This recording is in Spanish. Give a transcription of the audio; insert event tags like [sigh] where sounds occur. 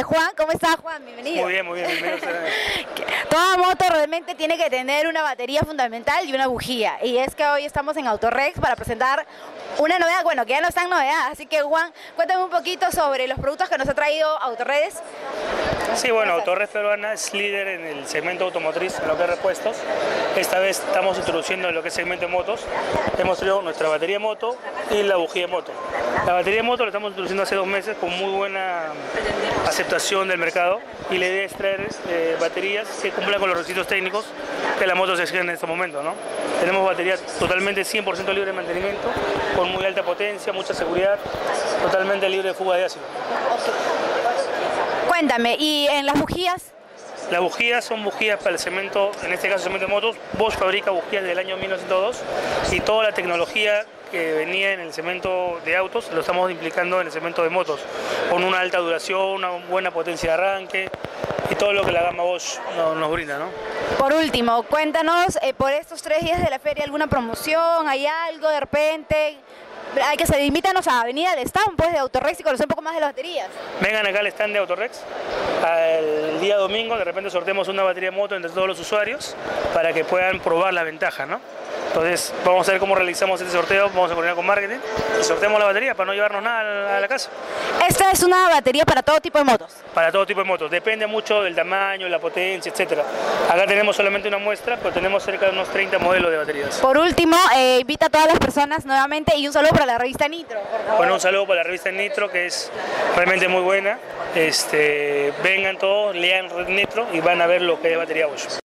este Juan. ¿Cómo está Juan? Bienvenido. Muy bien, muy bien. Bienvenido. [laughs] Toda moto realmente tiene que tener una batería fundamental y una bujía. Y es que hoy estamos en Autorex para presentar una novedad, bueno, que ya no están novedades. Así que Juan, cuéntame un poquito sobre los productos que nos ha traído Autorex. Sí, bueno, Autores Peruana es líder en el segmento automotriz, en lo que es repuestos. Esta vez estamos introduciendo lo que es segmento de motos. Hemos traído nuestra batería de moto y la bujía de moto. La batería de moto la estamos introduciendo hace dos meses con muy buena aceptación del mercado y la idea es traer eh, baterías que cumplan con los requisitos técnicos que la moto se exigen en este momento. ¿no? Tenemos baterías totalmente 100% libre de mantenimiento, con muy alta potencia, mucha seguridad, totalmente libre de fuga de ácido. Cuéntame, ¿y en las bujías? Las bujías son bujías para el cemento, en este caso cemento de motos. Bosch fabrica bujías del año 1902 y toda la tecnología que venía en el cemento de autos lo estamos implicando en el cemento de motos, con una alta duración, una buena potencia de arranque y todo lo que la gama Bosch nos, brinda. ¿no? Por último, cuéntanos, eh, por estos tres días de la feria, ¿alguna promoción? ¿Hay algo de repente? hay que se invítanos a Avenida del stand pues de Autorex y conocer un poco más de las baterías. Vengan acá al stand de Autorex. El día domingo de repente sorteamos una batería moto entre todos los usuarios para que puedan probar la ventaja, ¿no? Entonces vamos a ver cómo realizamos este sorteo, vamos a coordinar con marketing y sorteamos la batería para no llevarnos nada a la casa. Esta es una batería para todo tipo de motos. Para todo tipo de motos, depende mucho del tamaño, la potencia, etcétera. Acá tenemos solamente una muestra, pero tenemos cerca de unos 30 modelos de baterías. Por último, eh, invita a todas las personas nuevamente y un saludo para la revista Nitro. Bueno, un saludo para la revista Nitro que es realmente muy buena. Este, vengan todos, lean Nitro y van a ver lo que es batería Bosch.